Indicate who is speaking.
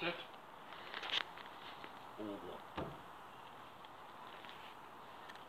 Speaker 1: That's it. All one.